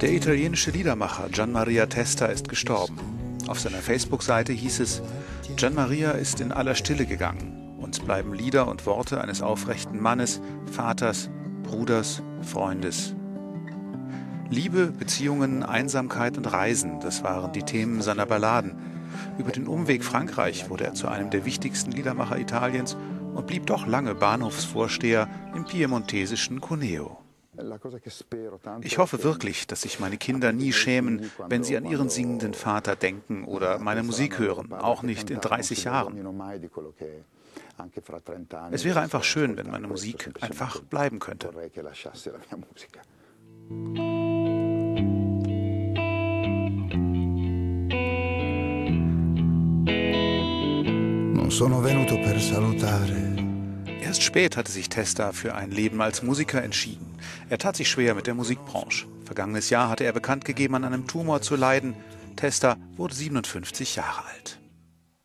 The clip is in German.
Der italienische Liedermacher Gian Maria Testa ist gestorben. Auf seiner Facebook-Seite hieß es, Gian Maria ist in aller Stille gegangen. Uns bleiben Lieder und Worte eines aufrechten Mannes, Vaters, Bruders, Freundes. Liebe, Beziehungen, Einsamkeit und Reisen, das waren die Themen seiner Balladen. Über den Umweg Frankreich wurde er zu einem der wichtigsten Liedermacher Italiens und blieb doch lange Bahnhofsvorsteher im piemontesischen Cuneo. Ich hoffe wirklich, dass sich meine Kinder nie schämen, wenn sie an ihren singenden Vater denken oder meine Musik hören, auch nicht in 30 Jahren. Es wäre einfach schön, wenn meine Musik einfach bleiben könnte. Sono venuto per salutare Erst spät hatte sich Testa für ein Leben als Musiker entschieden. Er tat sich schwer mit der Musikbranche. Vergangenes Jahr hatte er bekannt gegeben, an einem Tumor zu leiden. Testa wurde 57 Jahre alt.